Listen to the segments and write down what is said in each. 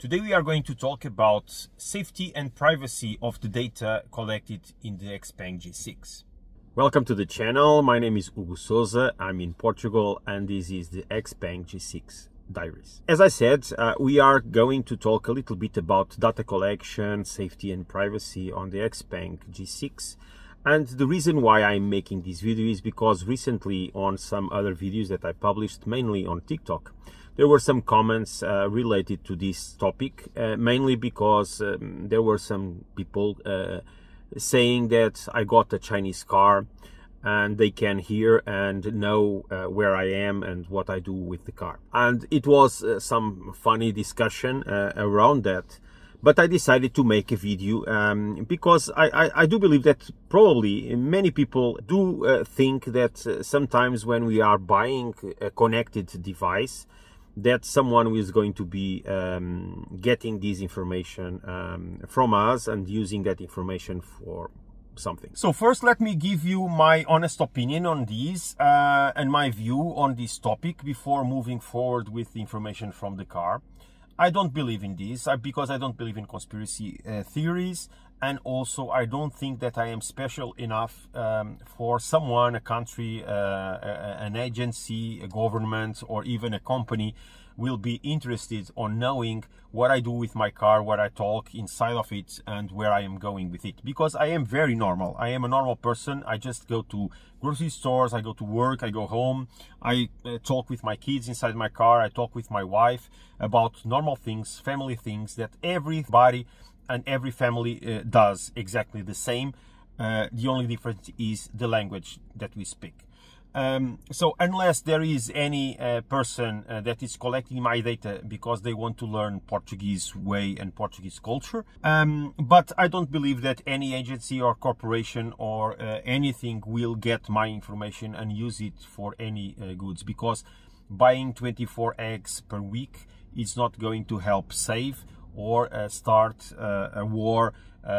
Today we are going to talk about safety and privacy of the data collected in the Xpeng G6. Welcome to the channel. My name is Hugo Souza. I'm in Portugal and this is the Xpeng G6 diaries. As I said, uh, we are going to talk a little bit about data collection, safety and privacy on the Xpeng G6. And the reason why I'm making this video is because recently on some other videos that I published, mainly on TikTok, there were some comments uh, related to this topic, uh, mainly because um, there were some people uh, saying that I got a Chinese car and they can hear and know uh, where I am and what I do with the car. And it was uh, some funny discussion uh, around that. But I decided to make a video um, because I, I, I, do believe that probably many people do think that sometimes when we are buying a connected device, that someone is going to be um, getting this information um, from us and using that information for something. So first, let me give you my honest opinion on this uh, and my view on this topic before moving forward with the information from the car. I don't believe in this uh, because I don't believe in conspiracy uh, theories and also I don't think that I am special enough um, for someone, a country, uh, an agency, a government, or even a company will be interested on knowing what I do with my car, what I talk inside of it, and where I am going with it. Because I am very normal. I am a normal person. I just go to grocery stores, I go to work, I go home, I uh, talk with my kids inside my car, I talk with my wife about normal things, family things that everybody and every family uh, does exactly the same. Uh, the only difference is the language that we speak. Um, so unless there is any uh, person uh, that is collecting my data because they want to learn Portuguese way and Portuguese culture, um, but I don't believe that any agency or corporation or uh, anything will get my information and use it for any uh, goods because buying 24 eggs per week is not going to help save or uh, start uh, a war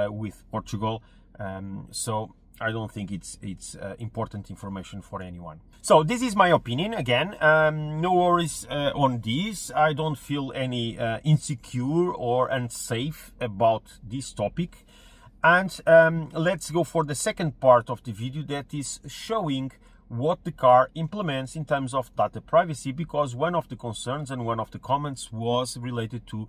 with Portugal. Um, so I don't think it's it's uh, important information for anyone. So this is my opinion. Again, um, no worries uh, on this. I don't feel any uh, insecure or unsafe about this topic. And um, let's go for the second part of the video that is showing what the car implements in terms of data privacy because one of the concerns and one of the comments was related to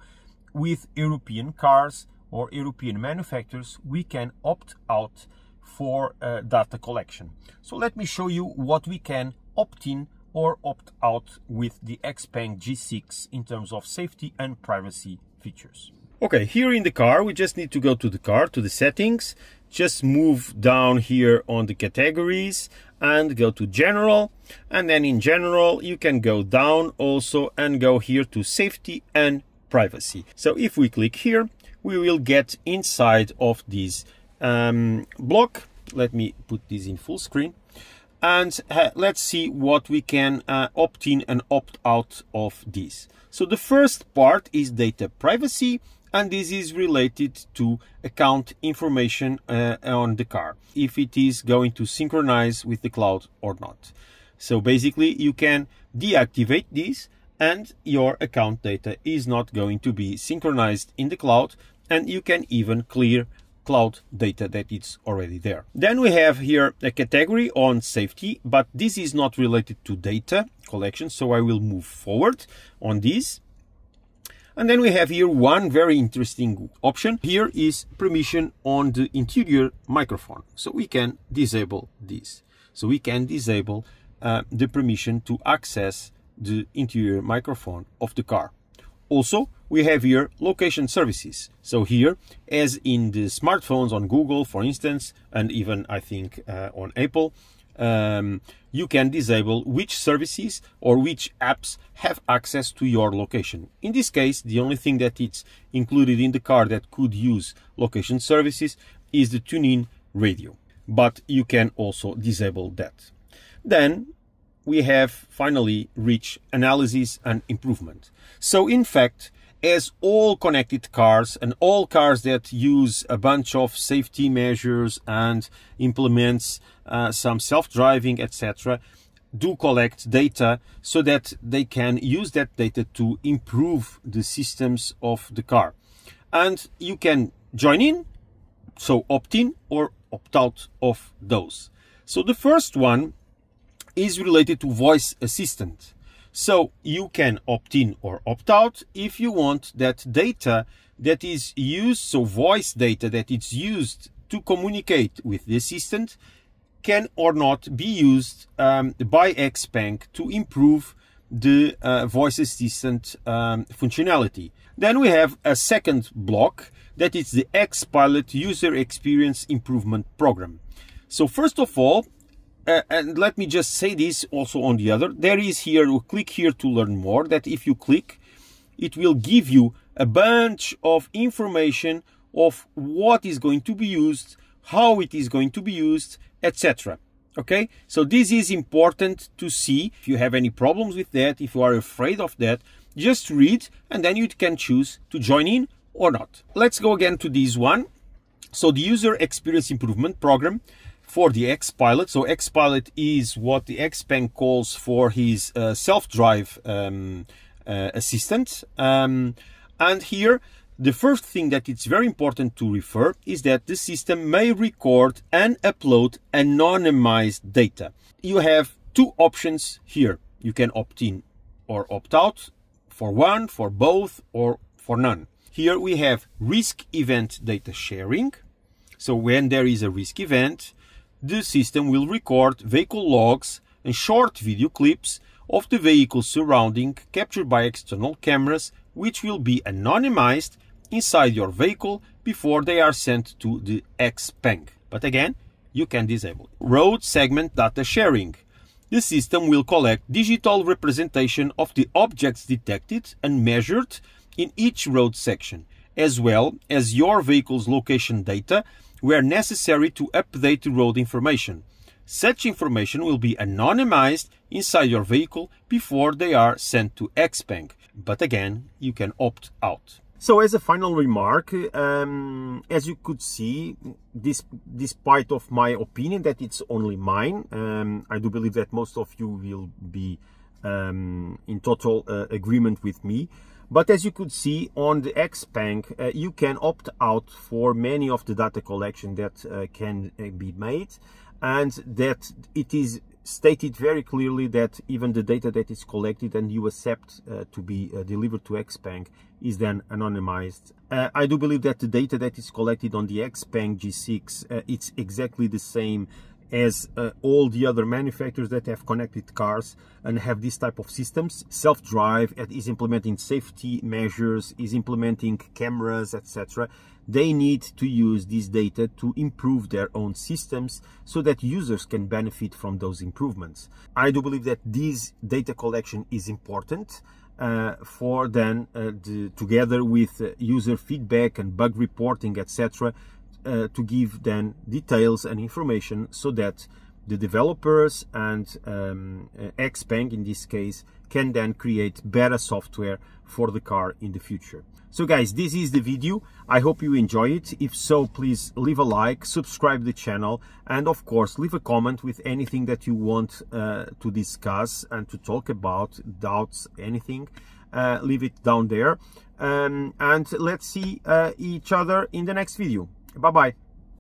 with European cars or European manufacturers we can opt out for uh, data collection. So let me show you what we can opt in or opt out with the Xpeng G6 in terms of safety and privacy features. Okay, here in the car, we just need to go to the car, to the settings, just move down here on the categories and go to general. And then in general, you can go down also and go here to safety and privacy. So if we click here, we will get inside of this um, block. Let me put this in full screen. And uh, let's see what we can uh, opt in and opt out of this. So the first part is data privacy and this is related to account information uh, on the car, if it is going to synchronize with the cloud or not. So basically you can deactivate this and your account data is not going to be synchronized in the cloud and you can even clear cloud data that it's already there. Then we have here a category on safety, but this is not related to data collection, so I will move forward on this. And then we have here one very interesting option. Here is permission on the interior microphone. So we can disable this. So we can disable uh, the permission to access the interior microphone of the car. Also, we have here location services. So here, as in the smartphones on Google, for instance, and even I think uh, on Apple, um, you can disable which services or which apps have access to your location. In this case, the only thing that it's included in the car that could use location services is the TuneIn radio, but you can also disable that. Then we have finally reached analysis and improvement. So in fact, as all connected cars and all cars that use a bunch of safety measures and implements uh, some self-driving, etc., do collect data so that they can use that data to improve the systems of the car. And you can join in, so opt in or opt out of those. So the first one is related to voice assistant. So you can opt in or opt out if you want that data that is used, so voice data that is used to communicate with the assistant can or not be used um, by Xpeng to improve the uh, voice assistant um, functionality. Then we have a second block that is the XPilot User Experience Improvement Program. So first of all, uh, and let me just say this also on the other, there is here, we click here to learn more, that if you click, it will give you a bunch of information of what is going to be used, how it is going to be used, etc. Okay, so this is important to see. If you have any problems with that, if you are afraid of that, just read and then you can choose to join in or not. Let's go again to this one. So the user experience improvement program for the X-Pilot. So X-Pilot is what the Xpeng calls for his uh, self-drive um, uh, assistant. Um, and here, the first thing that it's very important to refer is that the system may record and upload anonymized data. You have two options here. You can opt in or opt out for one, for both, or for none. Here we have risk event data sharing. So when there is a risk event, the system will record vehicle logs and short video clips of the vehicle surrounding captured by external cameras which will be anonymized inside your vehicle before they are sent to the Xpeng. But again, you can disable. Road segment data sharing. The system will collect digital representation of the objects detected and measured in each road section, as well as your vehicle's location data where necessary to update the road information. Such information will be anonymized inside your vehicle before they are sent to Xpeng, but again, you can opt out. So as a final remark, um, as you could see, this, despite of my opinion that it's only mine, um, I do believe that most of you will be um, in total uh, agreement with me. But as you could see on the Xpeng, uh, you can opt out for many of the data collection that uh, can uh, be made and that it is stated very clearly that even the data that is collected and you accept uh, to be uh, delivered to Xpeng is then anonymized. Uh, I do believe that the data that is collected on the Xpeng G6, it's exactly the same as uh, all the other manufacturers that have connected cars and have this type of systems. Self-drive is implementing safety measures, is implementing cameras, etc. They need to use this data to improve their own systems so that users can benefit from those improvements. I do believe that this data collection is important uh, for then uh, the, together with uh, user feedback and bug reporting etc uh, to give then details and information so that the developers and um, uh, Xpeng in this case can then create better software for the car in the future. So guys, this is the video. I hope you enjoy it. If so, please leave a like, subscribe the channel, and of course, leave a comment with anything that you want uh, to discuss and to talk about, doubts, anything. Uh, leave it down there. Um, and let's see uh, each other in the next video. Bye bye.